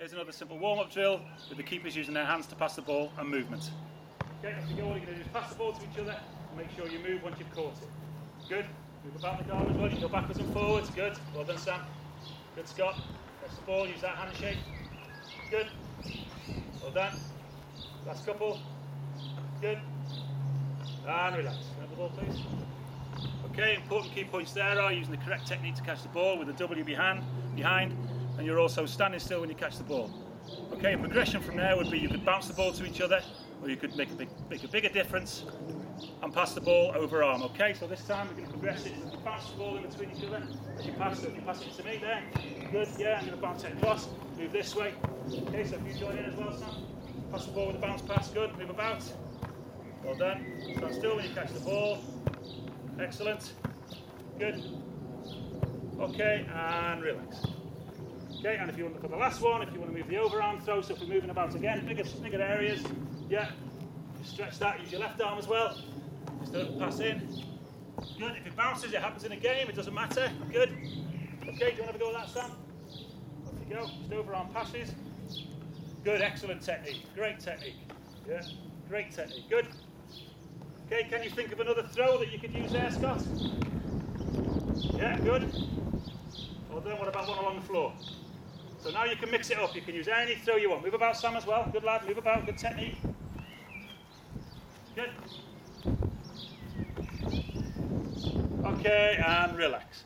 Here's another simple warm-up drill with the keepers using their hands to pass the ball and movement. Okay, go, all you're going to do is pass the ball to each other and make sure you move once you've caught it. Good. Move about the goal as well. You go backwards and forwards. Good. Well done, Sam. Good, Scott. Press the ball. Use that handshake. Good. Well done. Last couple. Good. And relax. Have the ball, please? Okay, important key points there are using the correct technique to catch the ball with the W behind, behind, and you're also standing still when you catch the ball. Okay, progression from there would be you could bounce the ball to each other, or you could make a, big, make a bigger difference and pass the ball over arm. Okay, so this time we're going to progress it. Bounce the ball in between each other you pass. If you pass it to me there, good. Yeah, I'm going to bounce it across. Move this way. Okay, so if you join in as well, Sam. Pass the ball with a bounce pass. Good. Move about. Well done. Stand still when you catch the ball. Excellent. Good. Okay, and relax. Okay, and if you want to, for the last one, if you want to move the overarm throw, so if we're moving about again, bigger, bigger areas, yeah, stretch that, use your left arm as well. Just don't pass in. Good, if it bounces, it happens in a game, it doesn't matter. Good. Okay, do you want to have a go at that, Sam? Off you go, just overarm passes. Good, excellent technique, great technique. Yeah, great technique, good. Okay, can you think of another throw that you could use there, Scott? Yeah, good. Well then, what about one along the floor? So now you can mix it up. You can use any throw you want. Move about, Sam, as well. Good lad. Move about. Good technique. Good. Okay, and relax.